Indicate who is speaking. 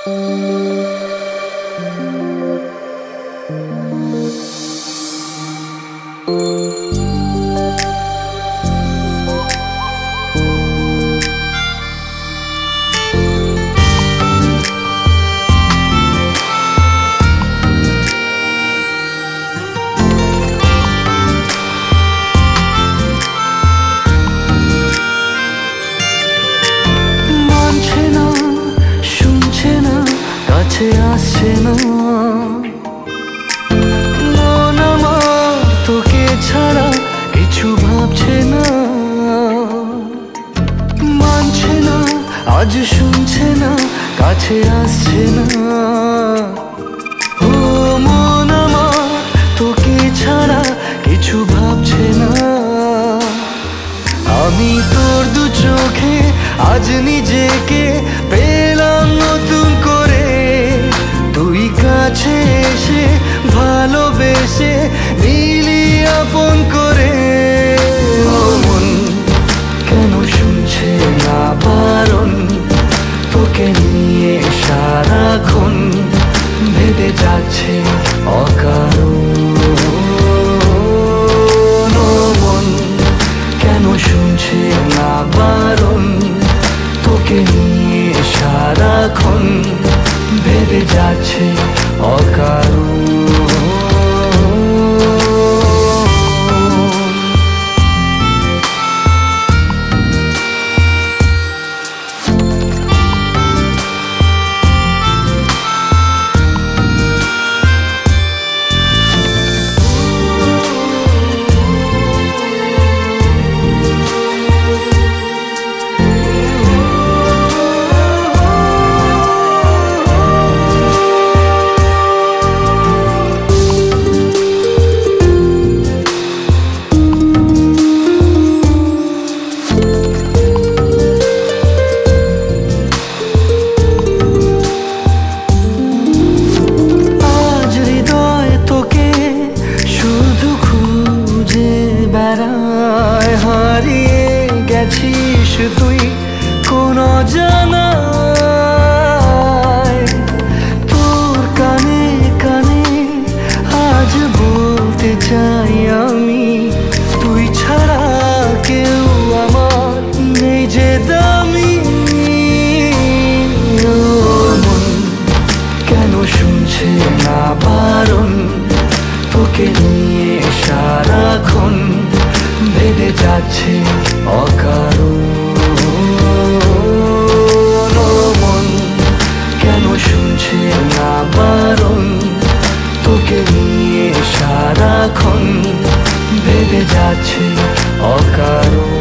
Speaker 1: মানছে কাছে আসছে না মন আমার তোকে ছাড়া কিছু ভাবছে না। মানছে না, আজ শুনছে না, কাছে আসছে না। ও মন তোকে ছাড়া কিছু ভাবছে না। আমি তোর দু চোখে আজ নিজেকে পেলাম বারণ তোকে নিয়ে সারাক্ষণ ভেবে যাচ্ছে অকারণ। হারিয়ে গেছিস তুই কোন জানায় তোর কানে কানে আজ বলতে চাই আমি, তুই ছাড়া কেউ আমার নেই যে দামি। কেন শুনছে না বারণ? তোকে নিয়ে সারাক্ষণ যাচ্ছে অকারণ। মন কেন শুনছে না বারণ? তোকে নিয়ে সারাক্ষণ ভেবে যাচ্ছে অকারণ।